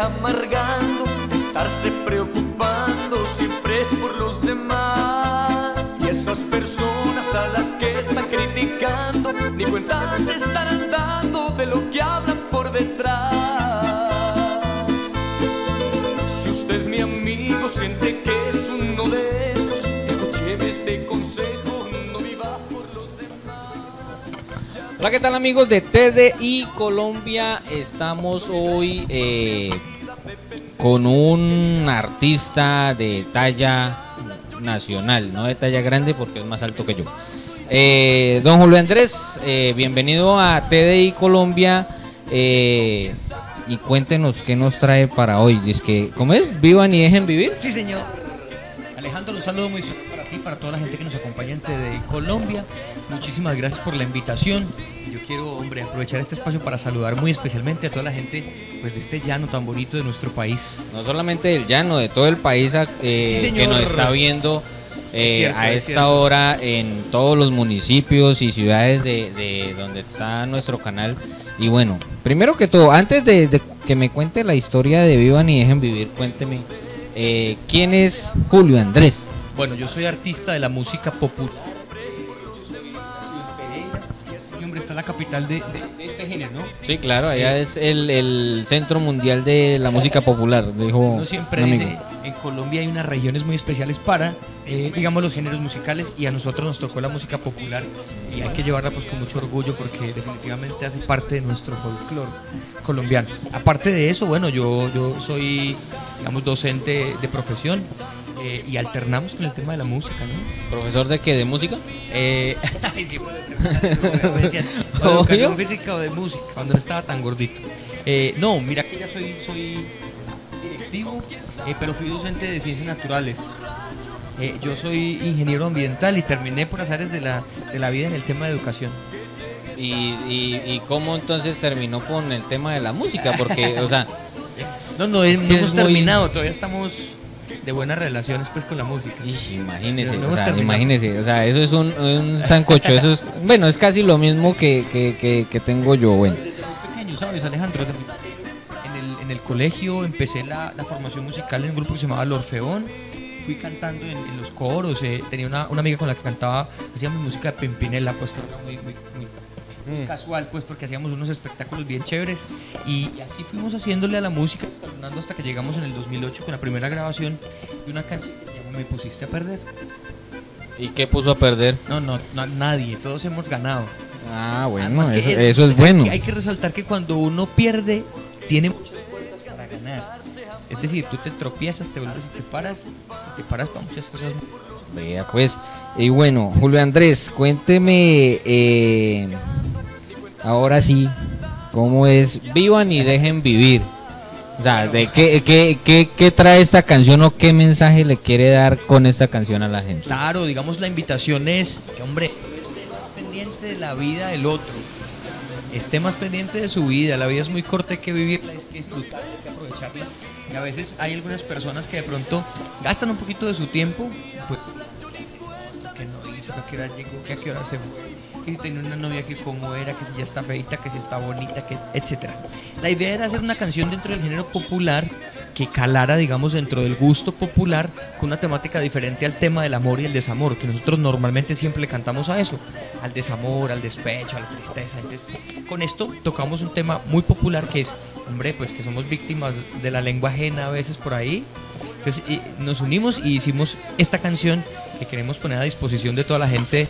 amargando, estarse preocupando siempre por los demás. Y esas personas a las que están criticando, ni cuenta se estarán dando de lo que hablan por detrás. Si usted, mi amigo, siente que es uno de esos, escúcheme este consejo. Hola, ¿qué tal amigos de TDI Colombia? Estamos hoy eh, con un artista de talla nacional, no de talla grande porque es más alto que yo. Eh, don Julio Andrés, eh, bienvenido a TDI Colombia eh, y cuéntenos qué nos trae para hoy. Es que, ¿cómo es? ¿Vivan y dejen vivir? Sí, señor. Alejandro, un saludo muy para ti, para toda la gente que nos acompaña en TDI Colombia. Muchísimas gracias por la invitación. Quiero, hombre, aprovechar este espacio para saludar muy especialmente a toda la gente pues, de este llano tan bonito de nuestro país. No solamente del llano, de todo el país eh, Sí, señor. que nos está viendo eh, Es cierto, a es esta hora en todos los municipios y ciudades de, de donde está nuestro canal. Y bueno, primero que todo, antes de, de que me cuente la historia de Vivan y Dejen Vivir, cuénteme, eh, ¿quién es Julio Andrés? Bueno, yo soy artista de la música popular. La capital de, de- de este género, ¿no? Sí, claro, allá es el, el Centro Mundial de la Música Popular, dijo Uno siempre un dice, amigo. en Colombia hay unas regiones muy especiales para, eh, digamos, los géneros musicales y a nosotros nos tocó la música popular y hay que llevarla pues con mucho orgullo porque definitivamente hace parte de nuestro folclore colombiano. Aparte de eso, bueno, yo, yo soy, digamos, docente de profesión eh, y alternamos con el tema de la música, ¿no? ¿Profesor de qué? ¿De música? Eh, o de educación física o de música, cuando no estaba tan gordito. Eh, no, mira que ya soy, soy directivo, eh, pero fui docente de ciencias naturales. Eh, yo soy ingeniero ambiental y terminé por azares de la, de la vida en el tema de educación. ¿Y, y, y cómo entonces terminó con el tema de la música? Porque, o sea, No, no, Es no hemos muy- terminado, todavía estamos de buenas relaciones pues con la música. imagínese, o sea, imagínese, o sea, eso es un, un sancocho, eso es, bueno, es casi lo mismo que, que, que, que tengo yo, bueno. Desde muy pequeño, ¿sabes, Alejandro? En el, en el colegio empecé la, la formación musical en un grupo que se llamaba El Orfeón. Fui cantando en, en los coros. eh, tenía una, una amiga con la que cantaba, hacíamos música de Pimpinela, pues que era muy, muy, muy casual, pues porque hacíamos unos espectáculos bien chéveres. Y, y así fuimos haciéndole a la música, escalonando hasta que llegamos en el 2008 con la primera grabación de una canción que se llama Me Pusiste a Perder. ¿Y qué puso a perder? No, no, no nadie, todos hemos ganado. Ah, bueno, eso, es- eso es hay bueno. que- Hay que resaltar que cuando uno pierde, tiene muchas puertas para ganar. Es decir, tú te tropiezas, te vuelves y te paras, y te paras para muchas cosas. Vea pues, y bueno, Julio Andrés, cuénteme, eh, ahora sí, ¿cómo es? Vivan y dejen vivir. O sea, ¿de qué, qué, qué, qué trae esta canción o qué mensaje le quiere dar con esta canción a la gente? Claro, digamos, la invitación es que, hombre, esté más pendiente de la vida del otro. Esté más pendiente de su vida. La vida es muy corta, hay que vivirla, hay que disfrutarla, hay que aprovecharla. Y a veces hay algunas personas que de pronto gastan un poquito de su tiempo, pues, que no a qué hora llegó, que a qué hora se fue, que si tenía una novia que cómo era, que si ya está feita, que si está bonita, que etcétera. La idea era hacer una canción dentro del género popular que calara, digamos, dentro del gusto popular con una temática diferente al tema del amor y el desamor, que nosotros normalmente siempre le cantamos a eso, al desamor, al despecho, a la tristeza. Entonces, con esto tocamos un tema muy popular que es, hombre, pues que somos víctimas de la lengua ajena a veces por ahí. Entonces y nos unimos y hicimos esta canción que queremos poner a disposición de toda la gente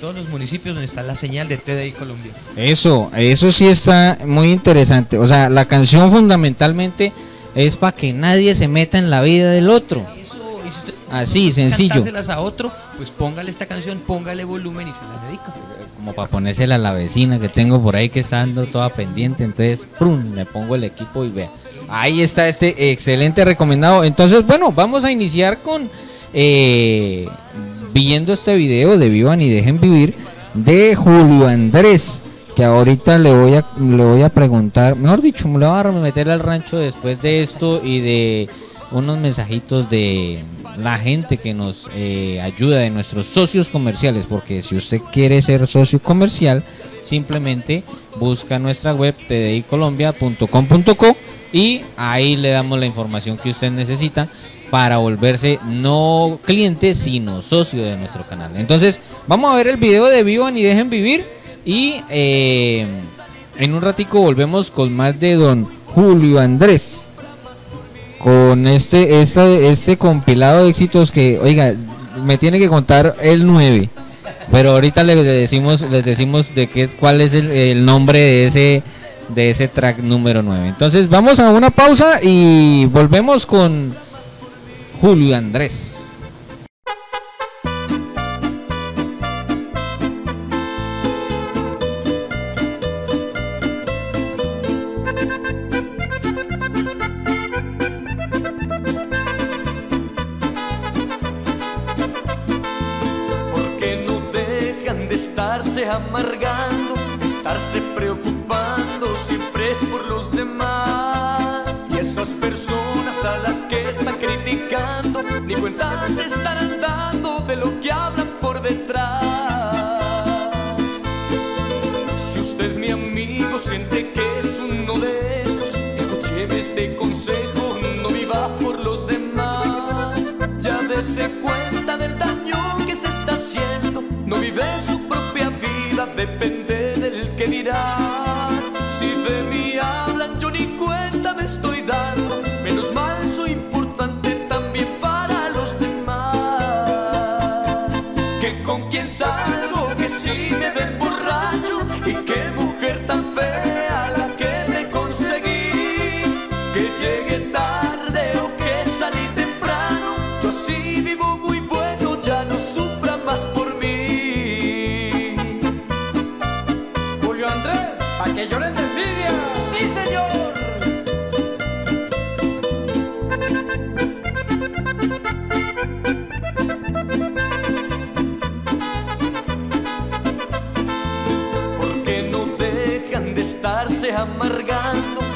todos los municipios donde está la señal de TDI Colombia. Eso, eso sí está muy interesante. O sea, la canción fundamentalmente es para que nadie se meta en la vida del otro. Eso, y si usted Así, sencillo. a otro, pues póngale esta canción, póngale volumen y se la dedica. Como para ponérsela a la vecina que tengo por ahí que está dando toda pendiente. Entonces, ¡prum! le pongo el equipo y vea. Ahí está este excelente recomendado. Entonces, bueno, vamos a iniciar con eh, viendo este video de Vivan y Dejen Vivir de Julio Andrés. Que ahorita le voy a le voy a preguntar, mejor dicho, me le voy a meter al rancho después de esto y de unos mensajitos de la gente que nos eh, ayuda, de nuestros socios comerciales, porque si usted quiere ser socio comercial, simplemente busca nuestra web tdicolombia.com.co y ahí le damos la información que usted necesita para volverse no cliente sino socio de nuestro canal. Entonces vamos a ver el video de Vivan y Dejen Vivir y eh, en un ratico volvemos con más de Don Julio Andrés con este, este, este compilado de éxitos que, oiga, me tiene que contar el 9. Pero ahorita le, decimos, les decimos de qué, cuál es el, el, nombre de ese, de ese track número 9. Entonces vamos a una pausa y volvemos con Julio Andrés. estarse amargando, estarse preocupando siempre por los demás. Esas personas a las que están criticando, ni cuenta se estarán dando de lo que hablan por detrás. Si usted, mi amigo, siente que es uno de esos, escúcheme este consejo, no viva por los demás. Ya dése cuenta del daño que se está haciendo, no vive su propia vida, depende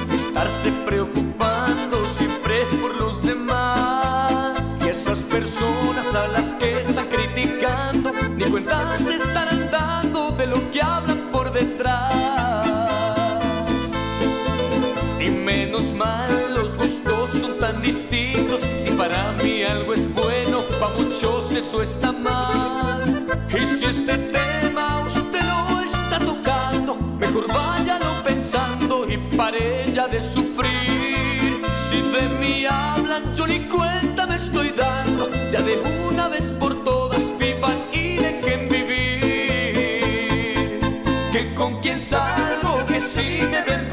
de estarse preocupando siempre por los demás. Y esas personas a las que están criticando, ni cuenta se estarán dando de lo que hablan por detrás. Y menos mal los gustos son tan distintos. Si para mí algo es bueno, para muchos eso está mal. Y si este tema pare ya de sufrir. Si de mí hablan, yo ni cuenta me estoy dando. Ya de una vez por todas vivan y dejen vivir. Que con quien salgo, que si me ven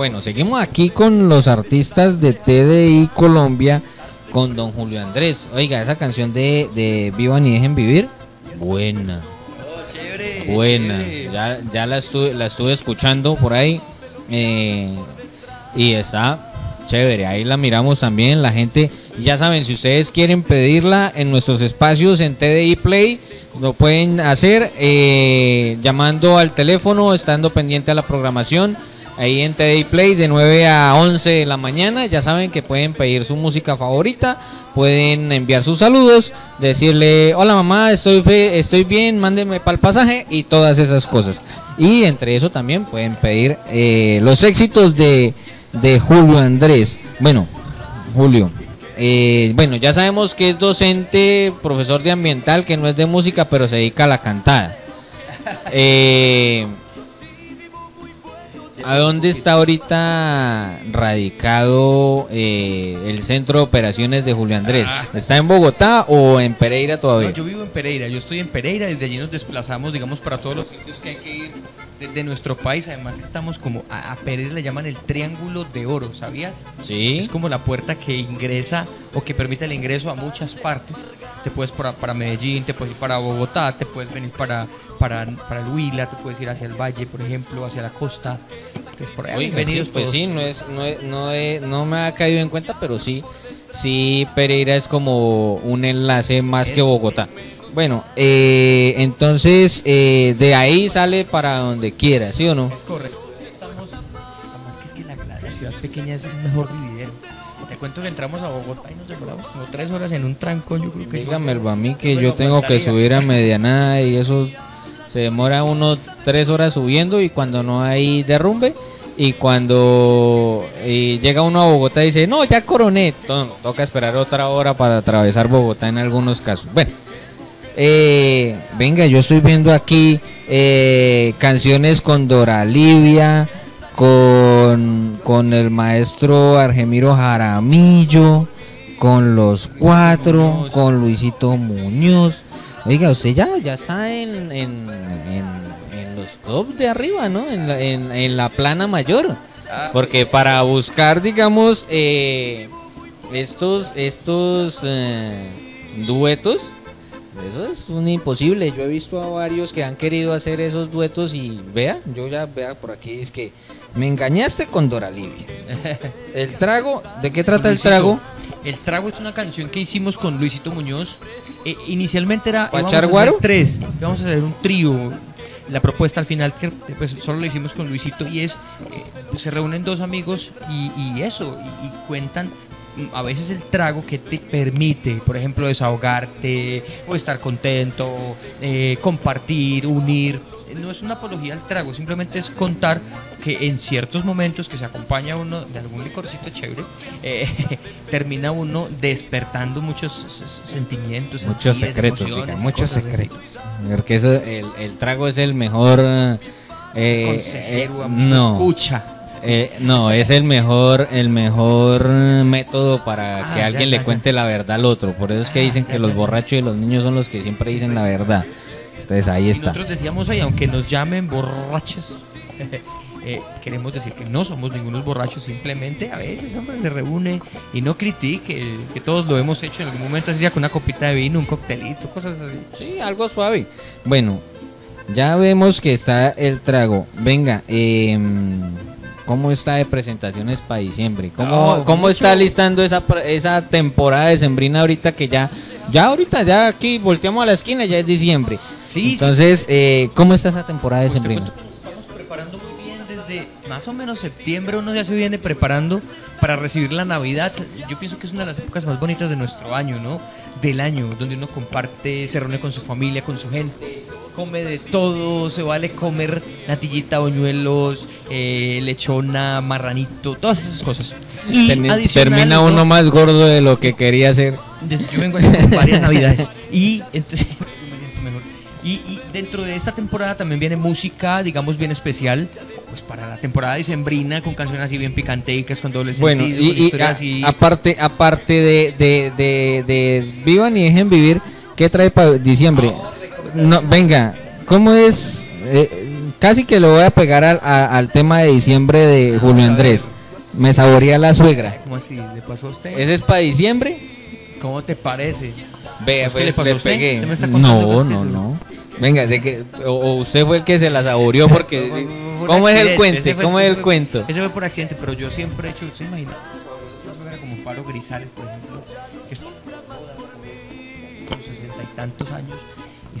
Bueno, seguimos aquí con los artistas de TDI Colombia con Don Julio Andrés. Oiga, esa canción de, Vivan y Dejen Vivir, buena, buena. Ya, ya la, estuve, la estuve escuchando por ahí eh, y está chévere. Ahí la miramos también. La gente, ya saben, si ustedes quieren pedirla en nuestros espacios en TDI Play, lo pueden hacer eh, llamando al teléfono, estando pendiente a la programación. Ahí en TDI Play de 9 a 11 de la mañana, ya saben que pueden pedir su música favorita, pueden enviar sus saludos, decirle, hola mamá, estoy, fe- estoy bien, mándenme para el pasaje y todas esas cosas. Y entre eso también pueden pedir eh, los éxitos de, de Julio Andrés. Bueno, Julio, eh, bueno, ya sabemos que es docente, profesor de ambiental, que no es de música, pero se dedica a la cantada. Eh, ¿A dónde está ahorita radicado eh, el centro de operaciones de Julio Andrés? Ah. ¿Está en Bogotá o en Pereira todavía? No, yo vivo en Pereira, yo estoy en Pereira, desde allí nos desplazamos, digamos, para todos los sitios que hay que ir de, de nuestro país. Además que estamos como a, a Pereira le llaman el Triángulo de Oro, ¿sabías? Sí. Es como la puerta que ingresa o que permite el ingreso a muchas partes. Te puedes para, para Medellín, te puedes ir para Bogotá, te puedes venir para, para, para el Huila, te puedes ir hacia el valle, por ejemplo, hacia la costa. Entonces, por ahí, Oiga, bienvenidos sí, pues todos. sí, no, es, no, es- no, he- no me ha caído en cuenta, pero sí, sí, Pereira es como un enlace más que Bogotá. Bueno, eh, entonces eh, de ahí sale para donde quiera, ¿sí o no? Es correcto. Estamos. Además que es que la, ciudad pequeña es mejor vividero. Te cuento que entramos a Bogotá y nos demoramos como tres horas en un trancón. Yo creo que. Dígamelo a mí que yo tengo que subir a medianada y eso se demora uno tres horas subiendo y cuando no hay derrumbe y cuando eh, llega uno a Bogotá y dice no ya coroné, to- toca esperar otra hora para atravesar Bogotá en algunos casos. Bueno, eh, venga, yo estoy viendo aquí eh, canciones con Dora Livia, con, con el maestro Argemiro Jaramillo, con los cuatro, con Luisito Muñoz. Oiga, usted ya, ya está en, en, en- los top de arriba, ¿no? En la, en- la plana mayor. Porque para buscar, digamos, eh, estos, estos eh, duetos, eso es un imposible. Yo he visto a varios que han querido hacer esos duetos y vea, yo ya vea por aquí, es que me engañaste con Dora Livia. El trago, ¿de qué trata el trago? El trago es una canción que hicimos con Luisito Muñoz. Eh, inicialmente era ¿Pa' íbamos echar a hacer guaro? tres, íbamos a hacer un trío. La propuesta al final que pues, solo lo hicimos con Luisito y es eh, se reúnen dos amigos y, y eso y, y cuentan a veces el trago que te permite, por ejemplo, desahogarte o estar contento, eh, compartir, unir. No es una apología al trago, simplemente es contar que en ciertos momentos que se acompaña uno de algún licorcito chévere, eh, termina uno despertando muchos sentimientos, Muchos secretos, diga, muchos así. secretos. Porque eso, el, el trago es el mejor... eh, Consejero, eh, amigo, no. escucha. Eh, no, es el mejor, el mejor eh, método para Ah, que alguien ya, le ya. cuente la verdad al otro. Por eso es que Ah, dicen que los borrachos y los niños son los que siempre dicen la verdad. Entonces ahí está. nosotros decíamos ahí, aunque nos llamen borrachos, eh, queremos decir que no somos ningunos borrachos, simplemente a veces, hombre, se reúne y no critique, que todos lo hemos hecho en algún momento, así sea con una copita de vino, un coctelito, cosas así. Sí, algo suave. Bueno, ya vemos que está el trago. Venga, em, ¿cómo está de presentaciones para diciembre? ¿Cómo, No, cómo está listando esa, esa temporada de sembrina ahorita que ya, ya ahorita, ya aquí volteamos a la esquina, ya es diciembre? Sí, sí. Entonces, eh, ¿cómo está esa temporada de sembrina? estamos preparando muy bien desde más o menos septiembre uno ya se viene preparando para recibir la Navidad. Yo pienso que es una de las épocas más bonitas de nuestro año, ¿no? Del año, donde uno comparte, se reúne con su familia, con su gente, come de todo, se vale comer natillita, boñuelos, eh, lechona, marranito, todas esas cosas. Y Termina uno más gordo de lo que quería ser. yo vengo haciendo varias navidades y entonces. Y, y dentro de esta temporada también viene música, digamos, bien especial, pues para la temporada dicembrina, con canciones así bien picanticas, con doble Bueno, sentido, y, con y historias a- así. aparte, aparte de, de, de, de Vivan y dejen vivir, ¿qué trae para diciembre? No, venga, ¿cómo es? Eh, casi que lo voy a pegar al, a- al tema de diciembre de Julio Andrés. Me saborea la suegra. ¿Cómo así? ¿Le pasó a usted? ¿Ese es para diciembre? ¿Cómo te parece? Vea, ¿Es que pues, le pasó le a usted? pegué. ¿Usted me está contando No, no, no. Venga, de que, o, o usted fue el que se la saboreó porque... Fue- fue un ¿Cómo es el cuento? ese fue- ¿Cómo es el fue- cuento? Ese fue por accidente, pero yo siempre he hecho, ¿se imagina? Como Paro Grisales, por ejemplo, que está con sesenta y tantos años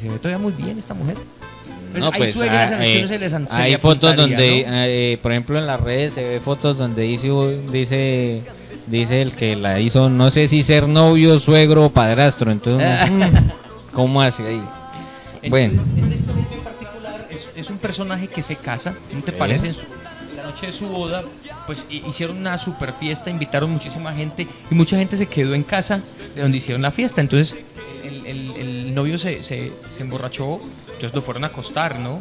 y se ve todavía muy bien esta mujer. Pues No, hay pues, suegras ah, en las que eh, uno se les se hay le fotos donde, ¿no? eh, por ejemplo, en las redes se ve fotos donde dice, dice, dice el que la hizo, no sé si ser novio, suegro o padrastro. Entonces, ¿cómo hace ahí? Bueno. Entonces, esta historia en particular es, es un personaje que se casa, ¿no te parece? En su- en la noche de su boda, pues hi- hicieron una super fiesta, invitaron muchísima gente y mucha gente se quedó en casa de donde hicieron la fiesta. Entonces el, el- el novio se, se- se emborrachó, entonces lo fueron a acostar, ¿no?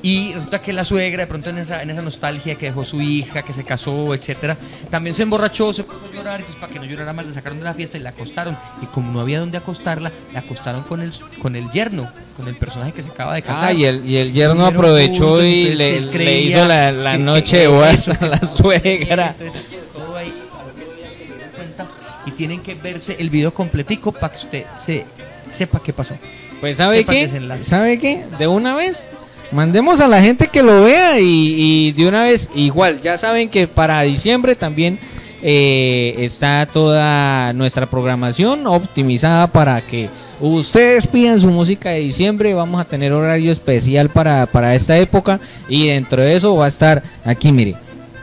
Y resulta que la suegra, de pronto en esa, en esa nostalgia que dejó su hija, que se casó, etcétera, también se emborrachó, se puso a llorar, entonces para que no llorara más, la sacaron de la fiesta y la acostaron. Y como no había dónde acostarla, la acostaron con el, con el yerno, con el personaje que se acaba de casar. Ah, y el, y el yerno aprovechó y le, hizo la, la que- noche de bodas a la suegra. Entonces, todo ahí, a lo que se dieron cuenta, y tienen que verse el video completico para que usted se sepa qué pasó. Pues ¿sabe Sepa qué? ¿Sabe qué? De una vez, mandemos a la gente que lo vea y, y de una vez, igual, ya saben que para diciembre también eh, está toda nuestra programación optimizada para que ustedes pidan su música de diciembre. Vamos a tener horario especial para, para esta época y dentro de eso va a estar aquí, mire,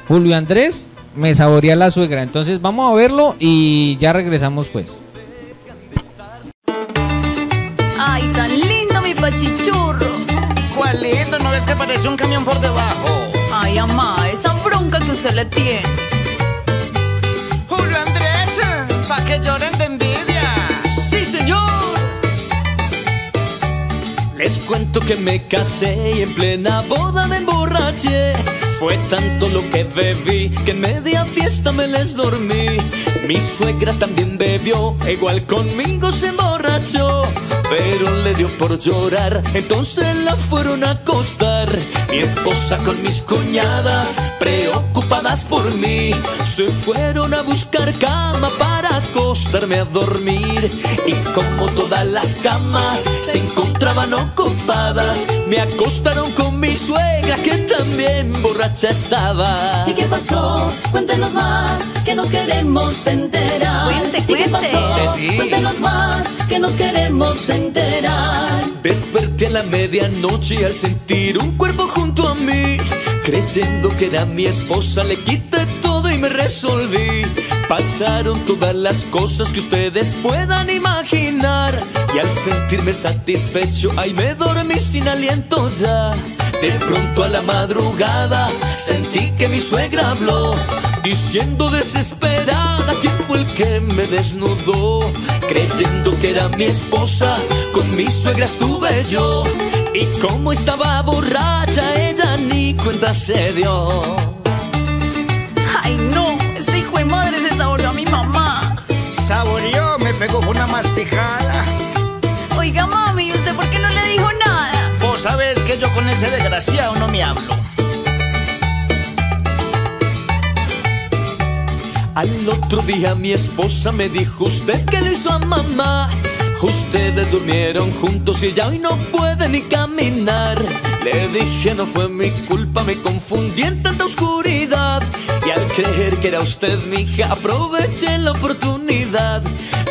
Julio Andrés. Me saborea la suegra, entonces vamos a verlo y ya regresamos pues. Pachichurro. ¿Cuálito? ¿No ves que parece un camión por debajo? Ay, mamá, esa bronca que usted le tiene. Julio Andrés, pa' que lloren de envidia. ¡Sí, señor! Les cuento que me casé y en plena boda me emborraché. Fue tanto lo que bebí que en media fiesta me les dormí. Mi suegra también bebió, igual conmigo se emborrachó. Pero le dio por llorar, entonces la fueron a acostar. Mi esposa con mis cuñadas, preocupadas por mí, se fueron a buscar cama para acostarme a dormir. Y como todas las camas se encontraban ocupadas, me acostaron con mi suegra que también borracha estaba. ¿Y qué pasó? Cuéntenos más, que nos queremos enterar. Cuente, ¿Y qué cuente. pasó? Sí. Cuéntenos más, que nos queremos enterar. Desperté a la medianoche al sentir un cuerpo junto a mí. Creyendo que era mi esposa, le quité todo y me resolví. Pasaron todas las cosas que ustedes puedan imaginar. Y al sentirme satisfecho, ahí me dormí sin aliento ya. De pronto a la madrugada sentí que mi suegra habló, diciendo desesperada quién fue el que me desnudó, creyendo que era mi esposa, con mi suegra estuve yo. Y como estaba borracha, ella ni cuenta se dio. Ay, no, este hijo de madre se saboreó a mi mamá. Saboreó, me pegó una masticada. Oiga, mami, ¿y usted por qué no le dijo nada? Vos sabés yo con ese desgraciado no me hablo. Al otro día mi esposa me dijo, ¿usted qué le hizo a mamá? Ustedes durmieron juntos y ya hoy no puede ni caminar. Le dije, no fue mi culpa, me confundí en tanta oscuridad. Y al creer que era usted mi hija, aproveché la oportunidad.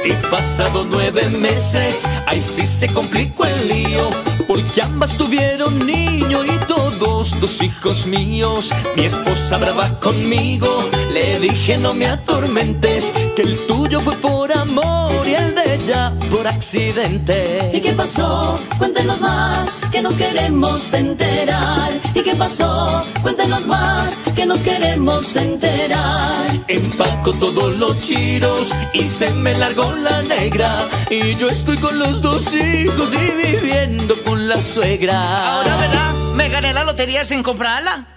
Y pasados nueve meses, ahí sí se complicó el lío. Porque ambas tuvieron niño y todos dos hijos míos. Mi esposa brava conmigo, le dije no me atormentes, que el tuyo fue por amor y el de ella por ¿Y accidente. qué pasó? Cuéntenos más, que nos queremos enterar. ¿Y qué pasó? Cuéntenos más, que nos queremos enterar. Empaco todos los chiros y se me largó la negra. Y yo estoy con los dos hijos y viviendo con la suegra. Ahora verá, me gané la lotería sin comprarla.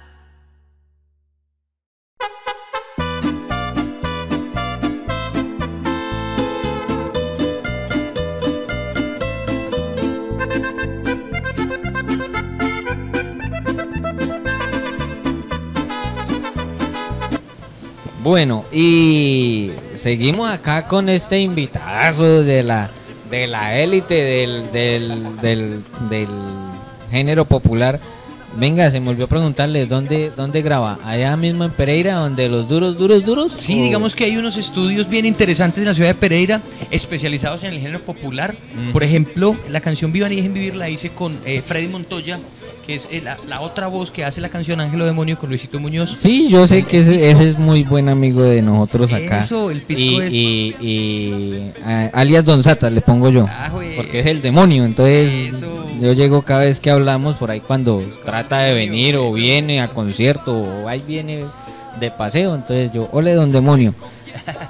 Bueno, y seguimos acá con este invitazo de la de la élite del, del, del, del género popular. Venga, se me olvidó preguntarle dónde dónde graba. Allá mismo en Pereira, donde los duros, duros, duros. Sí, ¿O- digamos que hay unos estudios bien interesantes en la ciudad de Pereira, especializados en el género popular. Por ejemplo, la canción Vivan y Dejen Vivir la hice con eh, Freddy Montoya, que es eh, la, la otra voz que hace la canción Ángelo Demonio con Luisito Muñoz. Sí, yo sé que ese, ese es muy buen amigo de nosotros acá. Eso, el pisco y, es- y- y, alias Don Sata le pongo yo. Ah. Porque es el demonio. Entonces Eso. Yo llego cada vez que hablamos por ahí cuando trata de venir o viene a concierto o ahí viene de paseo. Entonces yo, ole Don Demonio.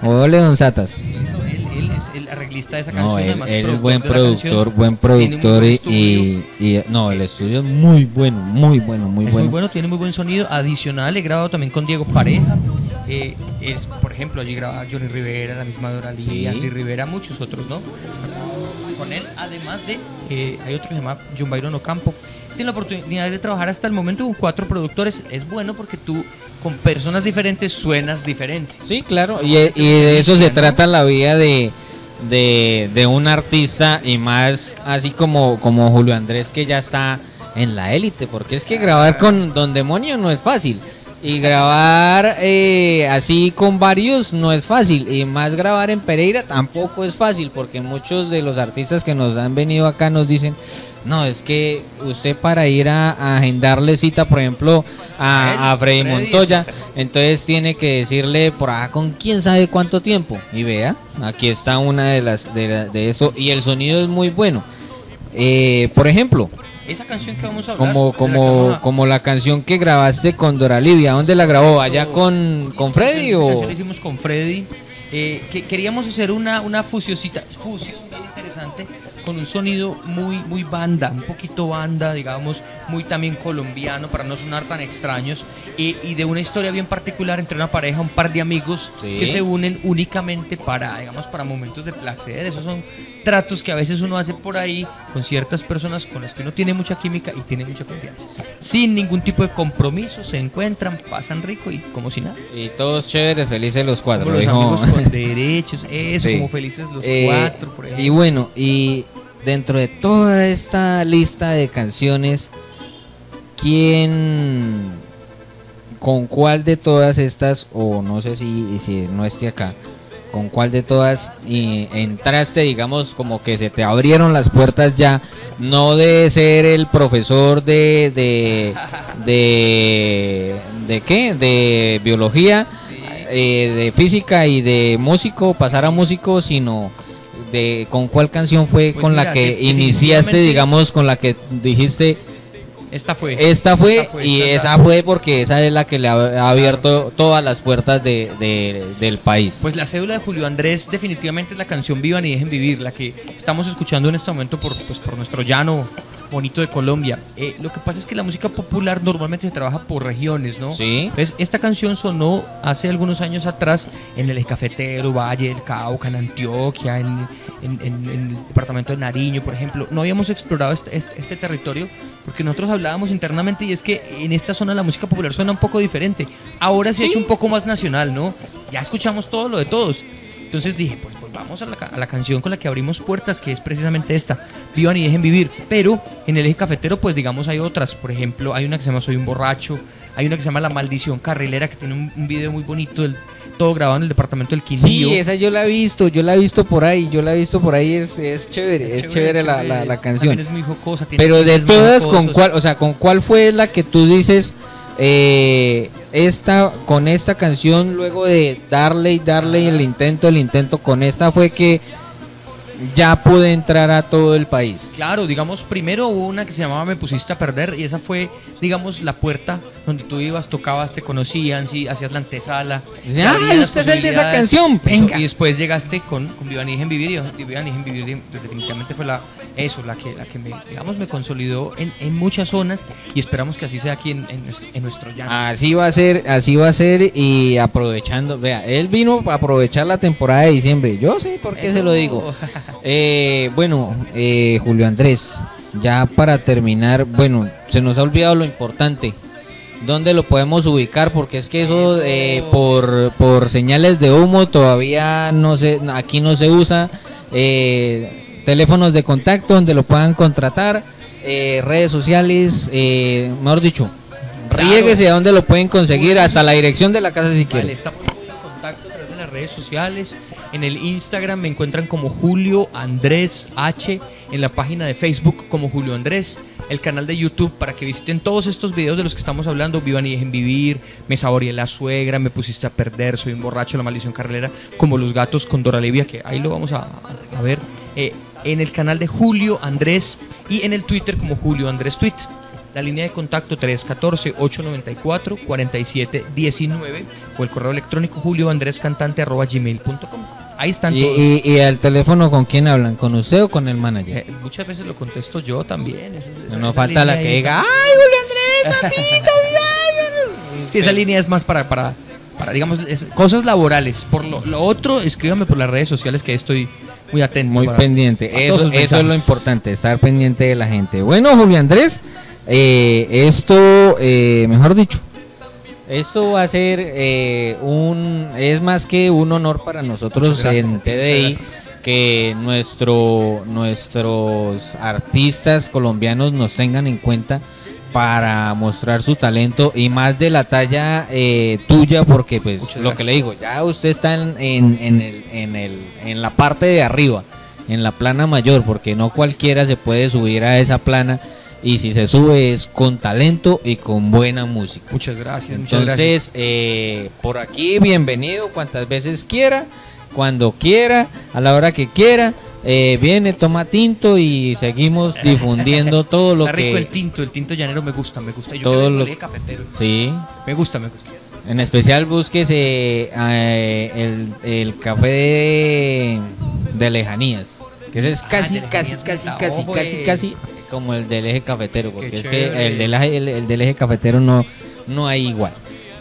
Ole Don Satas. Eso, él, él- es el arreglista de esa canción. No, él, además, él es buen productor, buen productor y, estudio. y- y- no, el estudio es muy bueno, muy bueno, muy Es bueno. muy bueno, tiene muy buen sonido. Adicional, he grabado también con Diego Pareja. Eh, es, por ejemplo, allí graba Johnny Rivera, la misma Dora Lee, Sí. Andy Rivera, muchos otros, ¿no? Con él, además de, eh, hay otro que se llama John Byron Ocampo. Tiene la oportunidad de trabajar hasta el momento con cuatro productores. Es bueno porque tú, con personas diferentes, suenas diferente. Sí, claro, y, y de eso se trata la vida de, de, de un artista y más así como, como Julio Andrés que ya está en la élite, porque es que grabar con Don Demonio no es fácil. Y grabar eh, así con varios no es fácil. Y más grabar en Pereira tampoco es fácil. Porque muchos de los artistas que nos han venido acá nos dicen, no, es que usted para ir a, a agendarle cita, por ejemplo, a, a Freddy Montoya, entonces tiene que decirle por acá con quién sabe cuánto tiempo. Y vea, aquí está una de las de, la- de eso. Y el sonido es muy bueno. Eh, por ejemplo, Esa canción que vamos a hablar. como, la que como, vamos a- como la canción que grabaste con Dora Livia, ¿dónde la grabó? ¿Allá con, con Freddy Esa o...? canción la hicimos con Freddy. Eh, que queríamos hacer una, una fusiosita, fusión bien interesante con un sonido muy, muy banda, un poquito banda, digamos, muy también colombiano para no sonar tan extraños y, y de una historia bien particular entre una pareja, un par de amigos Sí. que se unen únicamente para, digamos, para momentos de placer. Esos son tratos que a veces uno hace por ahí con ciertas personas con las que uno tiene mucha química y tiene mucha confianza. Sin ningún tipo de compromiso, se encuentran, pasan rico y como si nada. Y todos chéveres, felices los cuatro. Como los amigos con derechos, eso, Sí. como felices los Eh, cuatro, por ejemplo. Y bueno, y dentro de toda esta lista de canciones, ¿quién, con cuál de todas estas, o no sé si, si no esté acá, con cuál de todas y entraste, digamos, como que se te abrieron las puertas ya, no de ser el profesor de, de, de, de qué, de biología, eh, de física y de músico, pasar a músico, sino de con cuál canción fue Pues con la que iniciaste, digamos, con la que dijiste, Esta fue. esta fue, Esta fue, y esta esa fue porque esa es la que le ha, abierto todas las puertas de, de- del país. Pues la cédula de Julio Andrés definitivamente es la canción Vivan y Dejen Vivir, la que estamos escuchando en este momento por, pues, por nuestro llano bonito de Colombia. Eh, lo que pasa es que la música popular normalmente se trabaja por regiones, ¿no? Sí. Entonces, esta canción sonó hace algunos años atrás en el Cafetero, Valle del Cauca, en Antioquia, en, en- en- en el departamento de Nariño, por ejemplo. No habíamos explorado este, este- este territorio porque nosotros hablábamos internamente y es que en esta zona la música popular suena un poco diferente. Ahora se ha hecho un poco más nacional, ¿no? Ya escuchamos todo lo de todos. Entonces dije, pues vamos a la, ca- a la canción con la que abrimos puertas, que es precisamente esta, Vivan y dejen vivir. Pero en el eje cafetero, pues digamos, hay otras. Por ejemplo, hay una que se llama Soy un borracho, hay una que se llama La maldición carrilera, que tiene un, un video muy bonito, todo grabado en el departamento del Quindío. Sí, esa yo la he visto, yo la he visto por ahí, yo la he visto por ahí, es, es chévere, es, chévere, la, la- canción. También es muy jocosa. tiene Pero de todas, ¿con cuál, o sea, con cuál fue la que tú dices, eh, esta, con esta canción, luego de darle y darle el intento, el intento con esta fue que ya pude entrar a todo el país? Claro, digamos, primero hubo una que se llamaba Me pusiste a perder y esa fue, digamos, la puerta donde tú ibas, tocabas, te conocían, sí, hacías la antesala. "Ah, usted es el de esa posibilidades". canción, Eso, venga. y después llegaste con, con Vivan y Vivir y Vivan y Vivir pues, definitivamente fue la, eso, la que, la que me, digamos, me consolidó en, en muchas zonas y esperamos que así sea aquí en, en nuestro, en nuestro llano. Así va a ser, así va a ser y aprovechando, vea, él vino a aprovechar la temporada de diciembre, yo sé por qué Eso. se lo digo. Eh, bueno, eh, Julio Andrés, ya para terminar, bueno, se nos ha olvidado lo importante. ¿Dónde lo podemos ubicar? Porque es que eso, Eso. eh, por, por señales de humo todavía no se, aquí no se usa. Eh, teléfonos de contacto donde lo puedan contratar, eh, redes sociales, eh, mejor dicho, Claro. riéguese a donde lo pueden conseguir, hasta la dirección de la casa si Vale, quieren. estamos en contacto a través de las redes sociales. En el Instagram me encuentran como Julio Andrés H. En la página de Facebook como Julio Andrés. El canal de YouTube para que visiten todos estos videos de los que estamos hablando. Vivan y dejen vivir. Me saboreé la suegra. Me pusiste a perder. Soy un borracho. La maldición carrilera. Como los gatos con Dora Livia. Que ahí lo vamos a, a ver. Eh, en el canal de Julio Andrés. Y en el Twitter como Julio Andrés Tweet. La línea de contacto 314-894-4719 o el correo electrónico julioandrescantante.gmail.com Ahí están ¿Y, todos. y, y al teléfono con quién hablan? ¿Con usted o con el manager? Eh, muchas veces lo contesto yo también. esa- esa- no esa falta la que diga. ¡ay, Julio Andrés, papito, mira! Sí, esa línea es más para, para, para digamos, es- cosas laborales. Por lo, lo otro, escríbame por las redes sociales que ahí estoy muy atento. Muy pendiente. Eso, es lo importante, estar pendiente de la gente. Bueno, Julio Andrés, eh, esto, eh, mejor dicho, esto va a ser eh, un, es más que un honor para nosotros gracias en TDI que nuestro, nuestros artistas colombianos nos tengan en cuenta para mostrar su talento y más de la talla eh, tuya porque pues Muchas lo gracias. que le digo ya usted está en, en, en el, en, el, en la parte de arriba en la plana mayor porque no cualquiera se puede subir a esa plana y si se sube es con talento y con buena música Muchas gracias. muchas gracias. entonces, eh, por aquí, bienvenido cuantas veces quiera, cuando quiera, a la hora que quiera. Eh, viene, toma tinto y seguimos difundiendo todo lo Está rico que. el tinto, el tinto llanero me gusta, me gusta. Yo Todo lo- de cafetero. Sí, Me gusta, me gusta. en especial búsquese eh, el, el café de, de lejanías. Que ese es Ah, casi, de casi, casi, casi, ojo, casi, eh. casi como el del eje cafetero. Porque Qué es chévere. que el del, eje- el- el del eje cafetero no, no hay igual.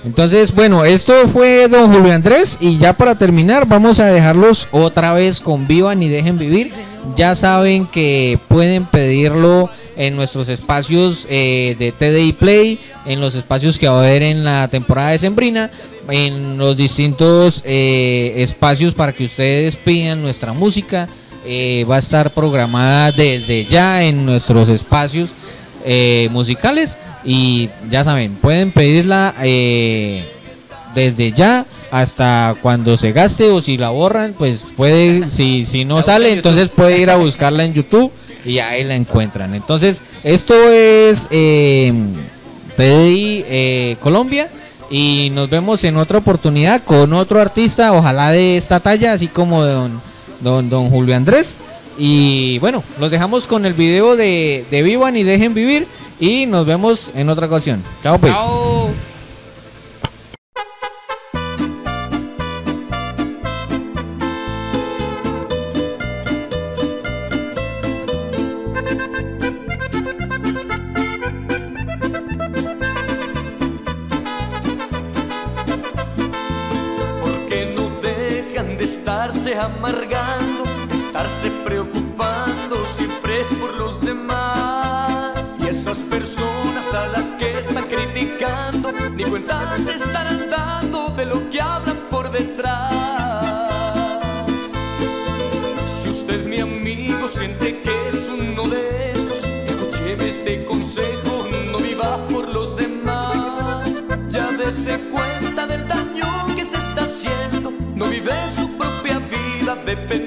Entonces, bueno, esto fue Don Julio Andrés y ya para terminar vamos a dejarlos otra vez con Vivan y Dejen Vivir. Ya saben que pueden pedirlo en nuestros espacios eh, de TDI Play, en los espacios que va a haber en la temporada de Sembrina, en los distintos eh, espacios para que ustedes pidan nuestra música. Eh, va a estar programada desde ya en nuestros espacios eh, musicales y ya saben, pueden pedirla eh, desde ya hasta cuando se gaste o si la borran, pues puede, si, si no sale, entonces puede ir a buscarla en YouTube y ahí la encuentran. Entonces, esto es eh, TDI eh, Colombia y nos vemos en otra oportunidad con otro artista, ojalá de esta talla, así como don, don, don Julio Andrés. Y bueno, los dejamos con el video de, de Vivan y Dejen Vivir y nos vemos en otra ocasión. Chao pues. Chao. de estarse de preocupando siempre por los demás. Y esas personas a las que están criticando, ni cuenta se estarán dando de lo que hablan por detrás. Si usted, mi amigo, siente que es uno de esos, escúcheme este consejo, no viva por los demás. Ya dése cuenta del daño que se está haciendo, no vive su propia vida, depende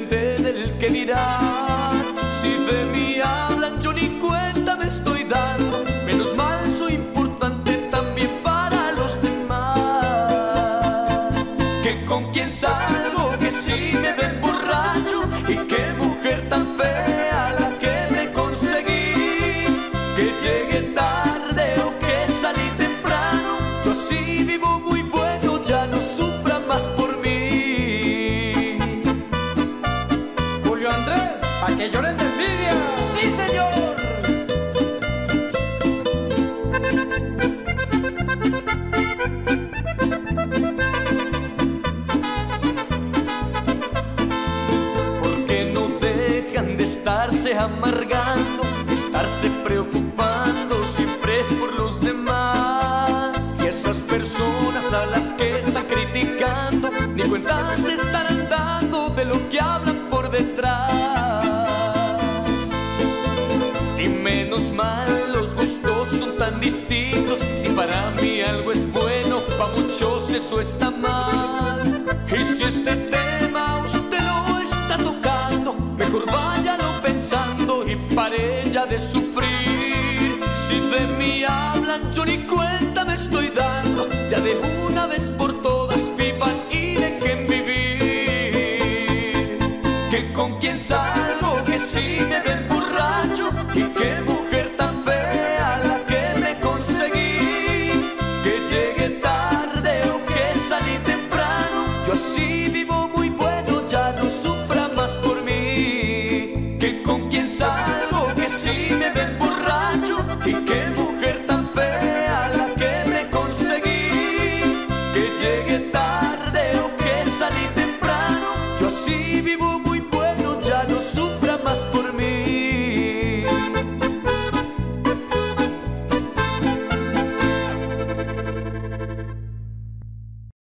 Si para mí algo es bueno, para muchos eso está mal. Y si este tema usted lo está tocando, mejor váyalo pensando y pare ya de sufrir. Si de mí hablan, yo ni cuenta me estoy dando. Ya de una vez por